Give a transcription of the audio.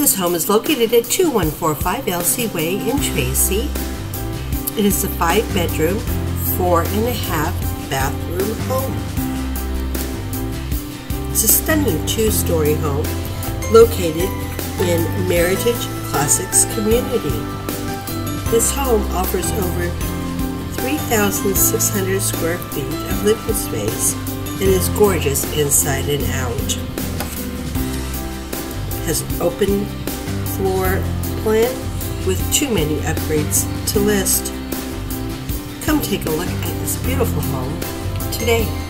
This home is located at 2145 Elsie Way in Tracy. It is a five bedroom, four and a half bathroom home. It's a stunning two story home located in Meritage Classics community. This home offers over 3,600 square feet of living space and is gorgeous inside and out. Has an open floor plan with too many upgrades to list. Come take a look at this beautiful home today.